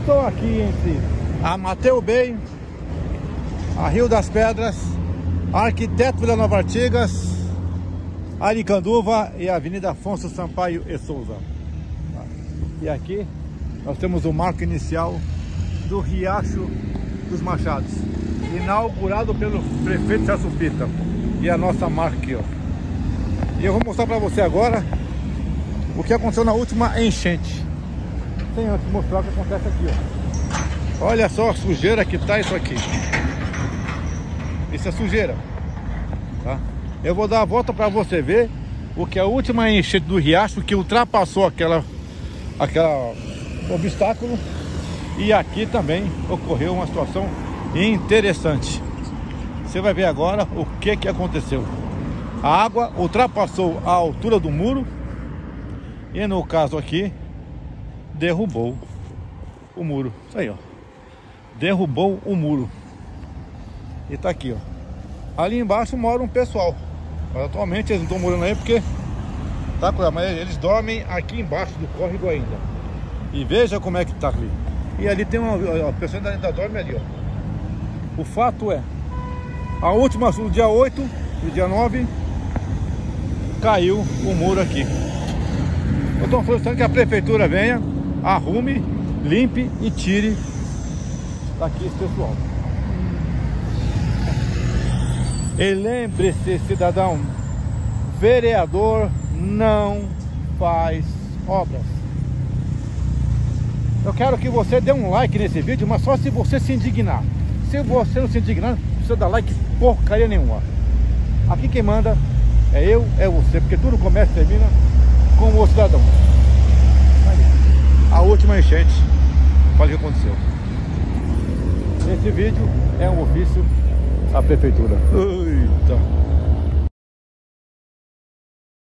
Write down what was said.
Estou aqui entre a Mateu Bey, a Rio das Pedras, Arquiteto Vila Nova Artigas, Aricanduva e a Avenida Afonso Sampaio e Souza. E aqui nós temos o marco inicial do Riacho dos Machados, inaugurado pelo prefeito Celso Pita. E a nossa marca aqui, ó. E eu vou mostrar para você agora o que aconteceu na última enchente. Sem antes mostrar o que acontece aqui, ó. Olha só a sujeira que tá isso aqui. Isso é sujeira. Tá? Eu vou dar a volta para você ver o que a última enchente do riacho que ultrapassou aquela aquela obstáculo e aqui também ocorreu uma situação interessante. Você vai ver agora o que que aconteceu. A água ultrapassou a altura do muro e no caso aqui derrubou o muro. Isso aí, ó. Derrubou o muro. E tá aqui, ó. Ali embaixo mora um pessoal. Mas atualmente eles não estão morando aí porque tá mas eles dormem aqui embaixo do córrego ainda. E veja como é que tá ali. E ali tem uma a pessoa ainda, ainda dorme ali, ó. O fato é, a última, no dia 8 e dia 9, caiu o muro aqui. Eu estou solicitando que a prefeitura venha, arrume, limpe e tire daqui esse pessoal. E lembre-se, cidadão, vereador não faz obras. Eu quero que você dê um like nesse vídeo, mas só se você se indignar. Se você não se indignar, não precisa dar like porcaria nenhuma. Aqui quem manda é eu, é você, porque tudo começa e termina com o cidadão. Enchente, olha o que aconteceu. Esse vídeo é um ofício à prefeitura.